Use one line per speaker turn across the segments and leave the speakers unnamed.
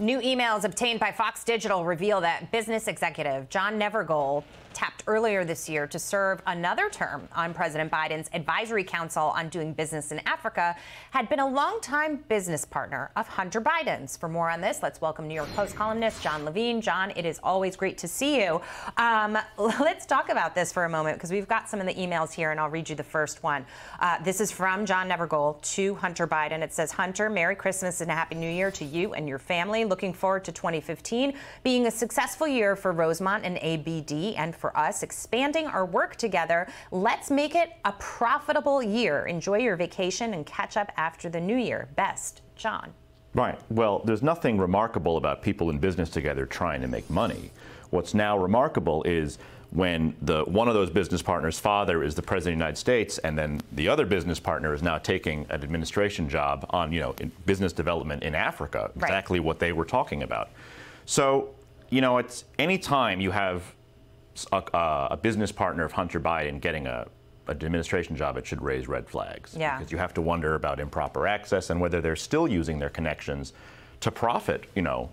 New emails obtained by Fox Digital reveal that business executive John Nevergole tapped earlier this year to serve another term on President Biden's advisory council on doing business in Africa had been a longtime business partner of Hunter Biden's. For more on this, let's welcome New York Post columnist Jon Levine. Jon, it is always great to see you. Um, let's talk about this for a moment because we've got some of the emails here, and I'll read you the first one. Uh, this is from John Nevergole to Hunter Biden. It says, Hunter, Merry Christmas and a Happy New Year to you and your family. Looking forward to 2015 being a successful year for Rosemont and ABD and for us, expanding our work together. Let's make it a profitable year. Enjoy your vacation and catch up after the new year. Best, John.
Right. Well, there's nothing remarkable about people in business together trying to make money. What's now remarkable is when the one of those business partners' father is the president of the United States, and then the other business partner is now taking an administration job on, you know, business development in Africa, right. exactly what they were talking about. So, you know, it's any time you have a, a business partner of Hunter Biden getting a an administration job, it should raise red flags.
Yeah.
Because you have to wonder about improper access and whether they're still using their connections to profit, you know,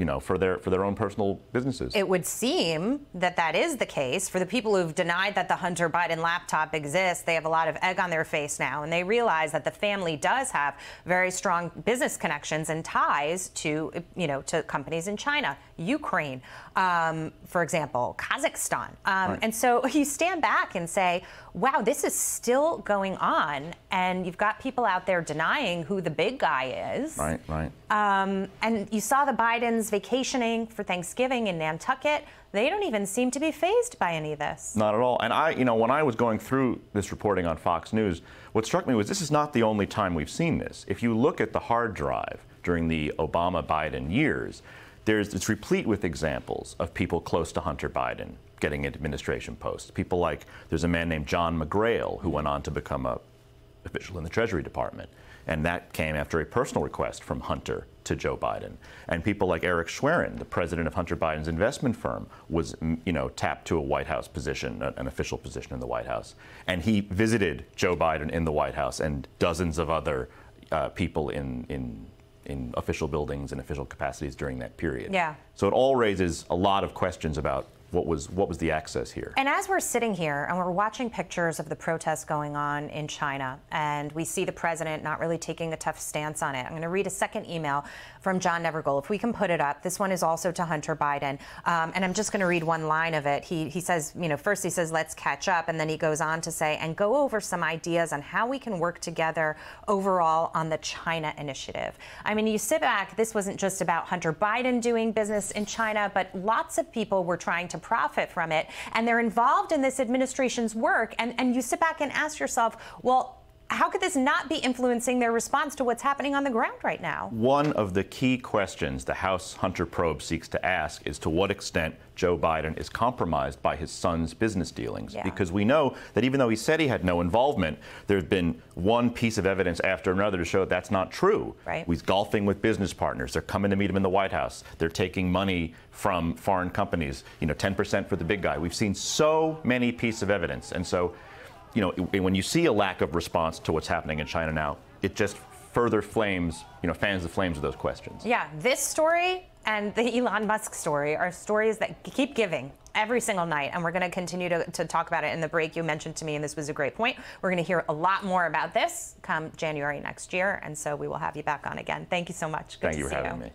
you know, for their for their own personal businesses.
It would seem that that is the case for the people who've denied that the Hunter Biden laptop exists. They have a lot of egg on their face now, and they realize that the family does have very strong business connections and ties to, you know, to companies in China, Ukraine, um, for example, Kazakhstan, um, right. and so you stand back and say, "Wow, this is still going on," and you've got people out there denying who the big guy is.
Right, right.
Um, and you saw the Bidens vacationing for Thanksgiving in Nantucket. They don't even seem to be phased by any of this.
Not at all. And I, you know, when I was going through this reporting on Fox News, what struck me was this is not the only time we've seen this. If you look at the hard drive during the Obama Biden years, there's, it's replete with examples of people close to Hunter Biden getting administration posts. People like, there's a man named John McGrail who went on to become a official in the Treasury Department. And that came after a personal request from Hunter to Joe Biden. And people like Eric Schwerin, the president of Hunter Biden's investment firm, was you know tapped to a White House position, an official position in the White House. And he visited Joe Biden in the White House and dozens of other uh, people in, in in official buildings and official capacities during that period.
Yeah.
So it all raises a lot of questions about what was what was the access here?
And as we're sitting here and we're watching pictures of the protests going on in China, and we see the president not really taking a tough stance on it. I'm going to read a second email from John Nevergole. If we can put it up, this one is also to Hunter Biden, um, and I'm just going to read one line of it. He he says, you know, first he says, "Let's catch up," and then he goes on to say, "and go over some ideas on how we can work together overall on the China initiative." I mean, you sit back. This wasn't just about Hunter Biden doing business in China, but lots of people were trying to profit from it. And they're involved in this administration's work. And, and you sit back and ask yourself, well, how could this not be influencing their response to what's happening on the ground right now?
One of the key questions the House Hunter probe seeks to ask is to what extent Joe Biden is compromised by his son's business dealings.
Yeah.
Because we know that even though he said he had no involvement, there's been one piece of evidence after another to show that that's not true.
Right.
He's golfing with business partners. They're coming to meet him in the White House. They're taking money from foreign companies, you know, 10% for the big guy. We've seen so many pieces of evidence. And so you know, when you see a lack of response to what's happening in China now, it just further flames, you know, fans the flames of those questions.
Yeah, this story and the Elon Musk story are stories that keep giving every single night. And we're going to continue to, to talk about it in the break you mentioned to me, and this was a great point. We're going to hear a lot more about this come January next year. And so we will have you back on again. Thank you so much.
Good Thank you for having you. me.